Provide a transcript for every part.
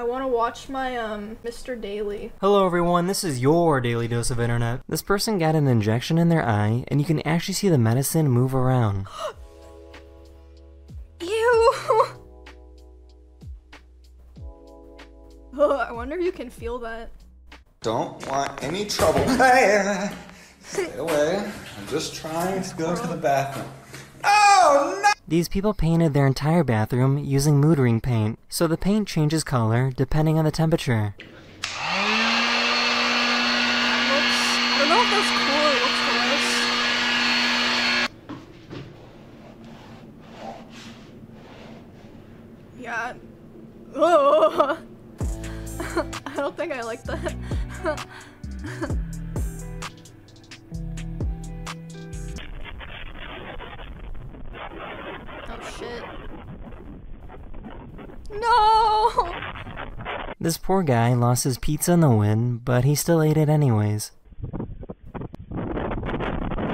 I want to watch my um Mr. Daily. Hello everyone, this is your daily dose of internet. This person got an injection in their eye, and you can actually see the medicine move around. Ew. Ugh, I wonder if you can feel that. Don't want any trouble. Hey, stay away. I'm just trying to go to the bathroom. Oh, no! These people painted their entire bathroom using mood ring paint, so the paint changes color depending on the temperature. I don't think I like that. This poor guy lost his pizza in the wind, but he still ate it anyways.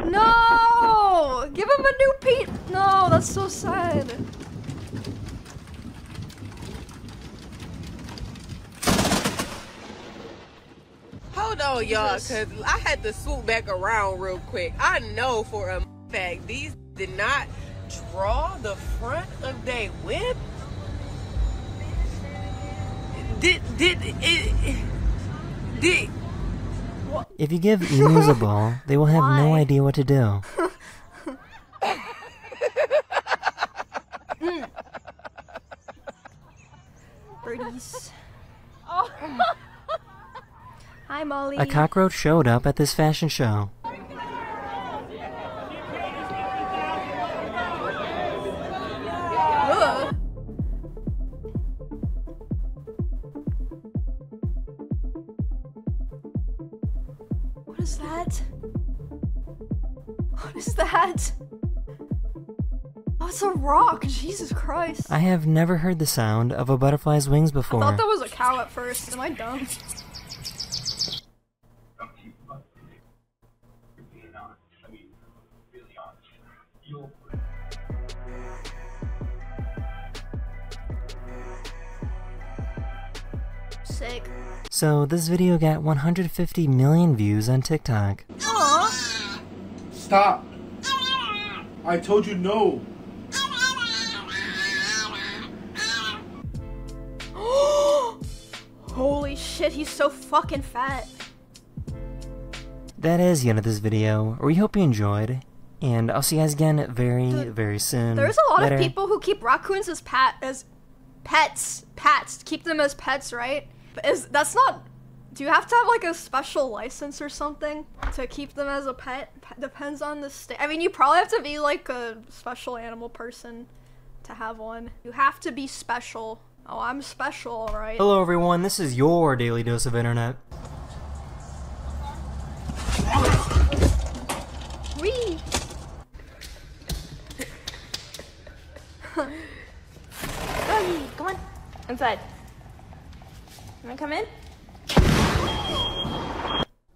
No! Give him a new Pete. No, that's so sad. Hold on, y'all, because I had to swoop back around real quick. I know for a fact these did not draw the front of their whip. Did did it? Did If you give emus a ball, they will have no idea what to do. Hmm. Birdies. Oh. Hi, Molly. A cockroach showed up at this fashion show. Is that? What is that? Oh, it's a rock. Jesus Christ. I have never heard the sound of a butterfly's wings before. I thought that was a cow at first. Am I dumb? Sick. So this video got 150 million views on TikTok. Aww. Stop. I told you no. Holy shit, he's so fucking fat. That is the end of this video. We hope you enjoyed, and I'll see you guys again very, Dude, very soon. There's a lot Later. of people who keep raccoons as pat as pets. Pets. Keep them as pets, right? But is that's not do you have to have like a special license or something to keep them as a pet? P- depends on the state. I mean, you probably have to be like a special animal person to have one. You have to be special. Oh, I'm special, alright? Hello everyone, this is your daily dose of internet. Wee! Doggy, come on. Inside. Wanna come in?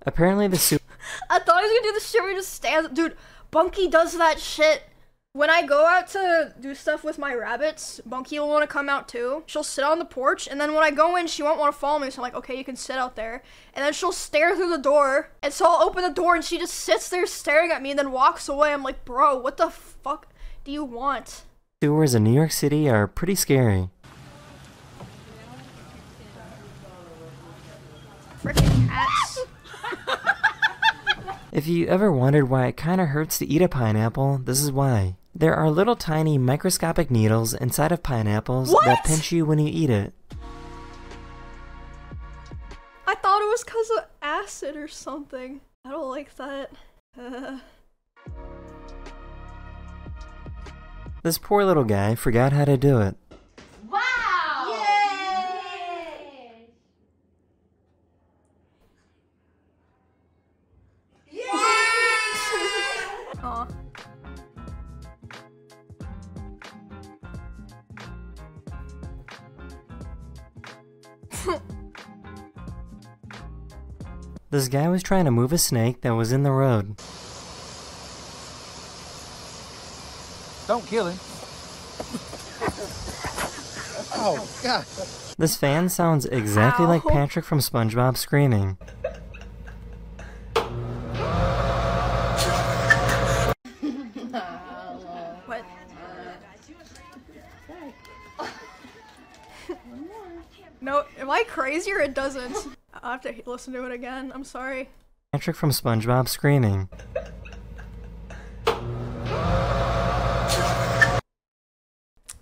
Apparently the super I thought he was gonna do the shit where he just stands. Dude, Bunky does that shit. When I go out to do stuff with my rabbits, Bunky will want to come out too. She'll sit on the porch, and then when I go in, she won't want to follow me. So I'm like, okay, you can sit out there. And then she'll stare through the door, and so I'll open the door, and she just sits there staring at me, and then walks away. I'm like, bro, what the fuck do you want? sewers in New York City are pretty scary. Freaking. If you ever wondered why it kinda hurts to eat a pineapple, this is why. There are little tiny microscopic needles inside of pineapples What? that pinch you when you eat it. I thought it was because of acid or something. I don't like that. Uh, This poor little guy forgot how to do it. This guy was trying to move a snake that was in the road. Don't kill him. oh, God. This fan sounds exactly like Patrick from SpongeBob screaming. No, am I crazy or it doesn't? I have to listen to it again. I'm sorry. Patrick from SpongeBob screaming.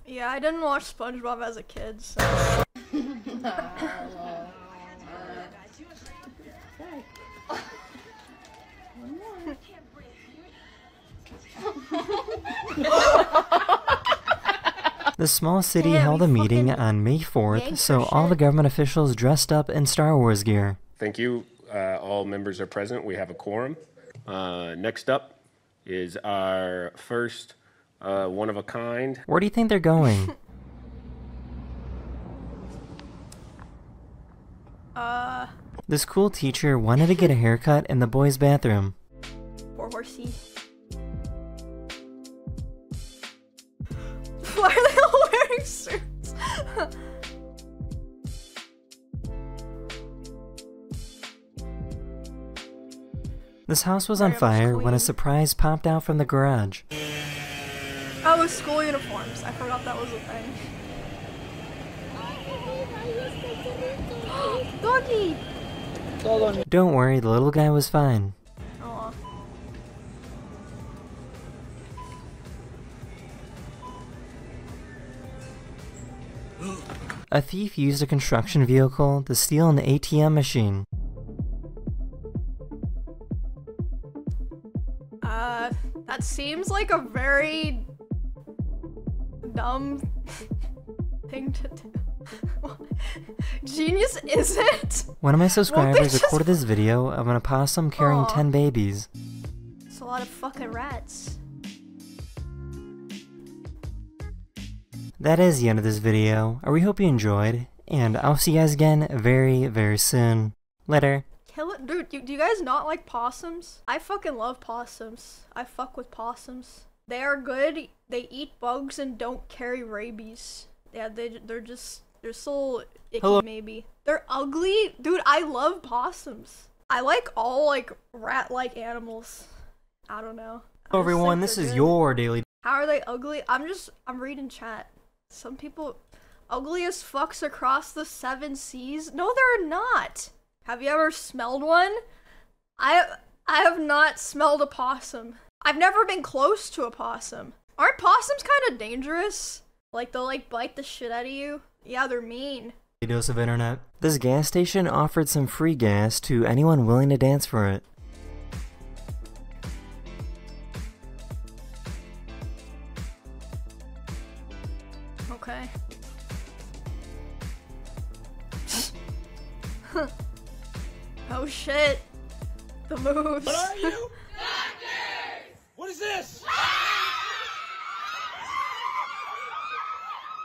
Yeah, I didn't watch SpongeBob as a kid, so. The small city Damn, held a meeting on May 4th, so your all the government officials dressed up in Star Wars gear. Thank you. Uh, all members are present. We have a quorum. Uh, next up is our first uh, one of a kind. Where do you think they're going? Uh, this cool teacher wanted to get a haircut in the boys' bathroom. poor horsey. This house was on fire when a surprise popped out from the garage. oh, school uniforms. I forgot that was a thing. Doggy! Don't worry, the little guy was fine. A thief used a construction vehicle to steal an ATM machine. That seems like a very dumb thing to do. Genius is it? One of my subscribers just- recorded this video of an opossum carrying Aw. 10 babies. It's a lot of fucking rats. That is the end of this video. I really hope you enjoyed, and I'll see you guys again very, very soon. Later. Kill it, dude. You, do you guys not like possums? I fucking love possums. I fuck with possums. They are good. They eat bugs and don't carry rabies. Yeah, they they're just they're so icky Hello. maybe. They're ugly, dude. I love possums. I like all like rat-like animals. I don't know. Hello everyone, this is good. your daily How are they ugly? I'm just I'm reading chat. Some people ugliest fucks across the seven seas. No, they're not. Have you ever smelled one? I I have not smelled a possum. I've never been close to a possum. Aren't possums kind of dangerous? Like they'll like bite the shit out of you. Yeah, they're mean. A dose of internet. This gas station offered some free gas to anyone willing to dance for it. The moves. What are you? What is this?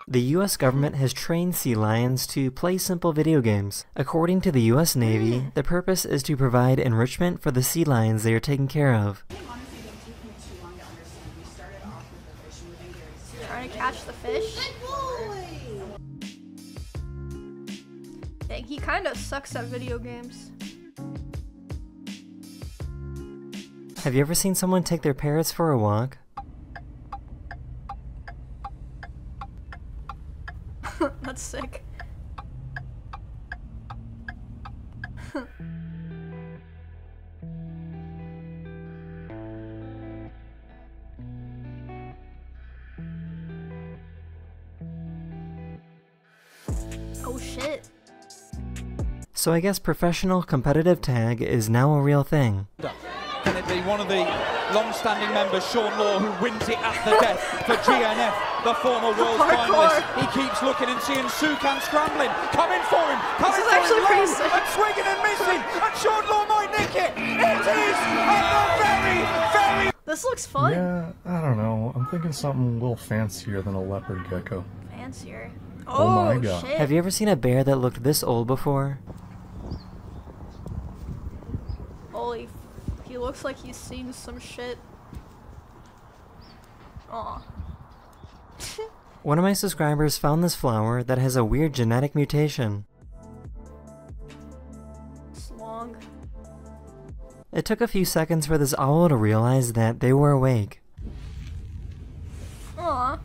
The US government has trained sea lions to play simple video games. According to the US Navy, the purpose is to provide enrichment for the sea lions they are taking care of. Trying to catch the fish. Dang, he kind of sucks at video games. Have you ever seen someone take their parrots for a walk? That's sick. oh shit. So I guess professional competitive tag is now a real thing. Can it be one of the long-standing members, Sean Law, who wins it at the death for GNF, the former world Hardcore. finalist? He keeps looking and seeing Sukan scrambling, coming for him, coming is for actually him pretty low, sick. and swinging and missing, and Sean Law might nick it. It is at the very, very This looks fun. Yeah, I don't know. I'm thinking something a little fancier than a leopard gecko. Fancier. Oh Oh, my God. shit. Have you ever seen a bear that looked this old before? Holy, f- he looks like he's seen some shit. Aw. One of my subscribers found this flower that has a weird genetic mutation. It's long. It took a few seconds for this owl to realize that they were awake. Aw.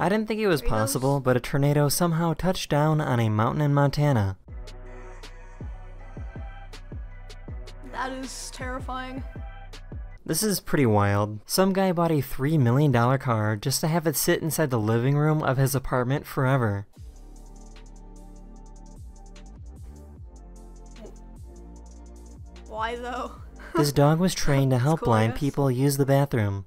I didn't think it was possible, but a tornado somehow touched down on a mountain in Montana. That is terrifying. This is pretty wild. Some guy bought a $3 million car just to have it sit inside the living room of his apartment forever. Why though? This dog was trained to help cool, blind guess. people use the bathroom.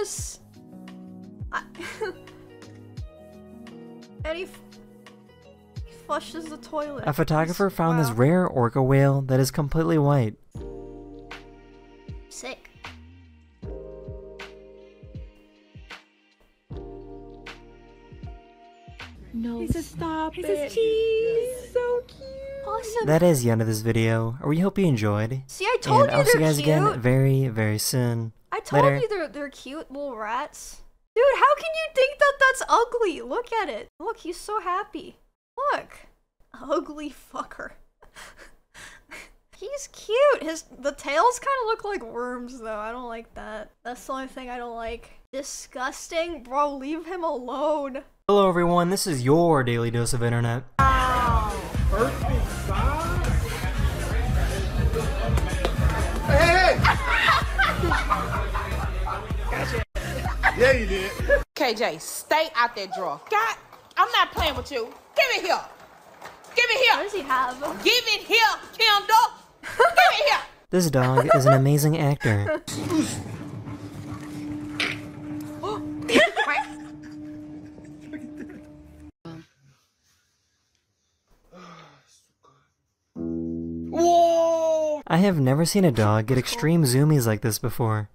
Watching him piss. I and he, f- he flushes the toilet. A photographer found this rare orca whale that is completely white. Sick. No. He says stop he says cheese. So cute. Awesome. That is the end of this video. We hope you enjoyed. See, I told and you I'll see you guys cute. again very, very soon. I told Later. you they're they're cute little rats. Dude, how can you think that that's ugly? Look at it. Look, he's so happy. Look. Ugly fucker. he's cute. His the tails kind of look like worms though. I don't like that. That's the only thing I don't like. Disgusting. Bro, leave him alone. Hello everyone, this is your daily dose of internet. Yeah, you did. KJ, stay out that drawer. God, I'm not playing with you. Give it here. Give it here. What does he have? Give it here, Kendall. Give it here. This dog is an amazing actor. Whoa. I have never seen a dog get extreme zoomies like this before.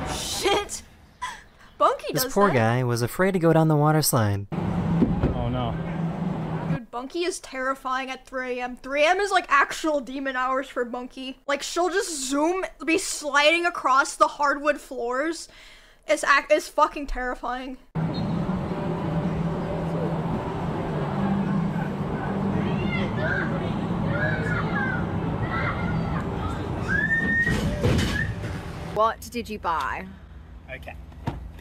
Oh shit. Bunky This poor that. guy was afraid to go down the water slide. Oh no. Dude, Bunky is terrifying at 3 a.m. 3 a.m. is like actual demon hours for Bunky. Like she'll just zoom, be sliding across the hardwood floors. It's ac- it's fucking terrifying. What did you buy? Okay.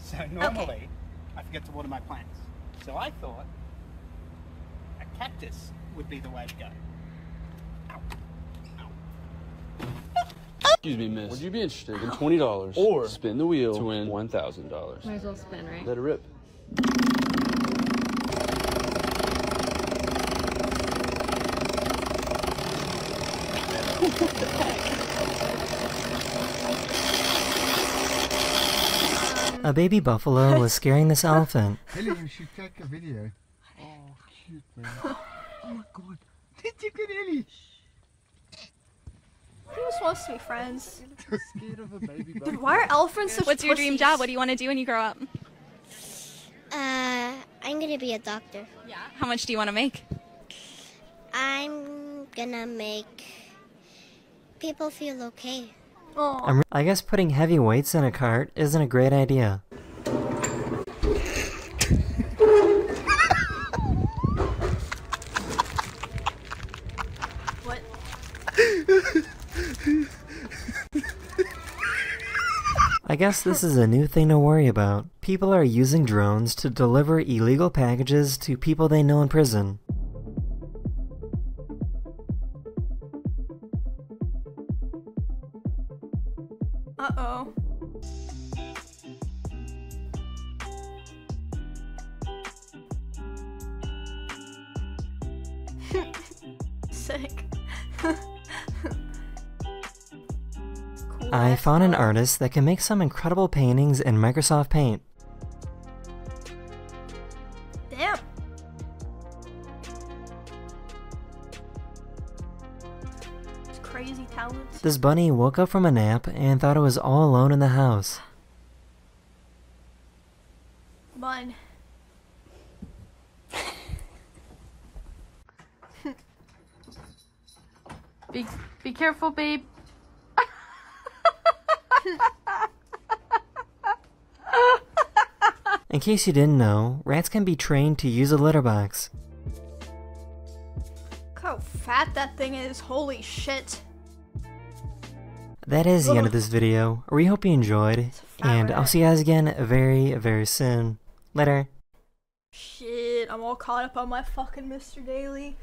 So normally, I forget to water my plants. So I thought a cactus would be the way to go. Excuse me, miss. Would you be interested in twenty dollars or spin the wheel to win one thousand dollars? Might as well spin, right? Let it rip. A baby buffalo was scaring this elephant. Ellie, you should take a video. Oh, cute, man. oh my god. Did you get Ellie? He just wants to be friends. Scared of a baby Dude, why are elephants such What's your dream job? What do you want to do when you grow up? Uh, I'm gonna be a doctor. Yeah. How much do you want to make? I'm gonna make people feel okay. I'm, I guess putting heavy weights in a cart isn't a great idea. What? I guess this is a new thing to worry about. People are using drones to deliver illegal packages to people they know in prison. Uh oh. Sick. I found an artist that can make some incredible paintings in Microsoft Paint. Crazy talented. This bunny woke up from a nap and thought it was all alone in the house. Bun. Be be careful, babe. In case you didn't know, rats can be trained to use a litter box. Fat that thing is. Holy shit. That is the end of this video. We hope you enjoyed, and I'll see you guys again very, very soon. Later. Shit, I'm all caught up on my fucking Mr. Daily.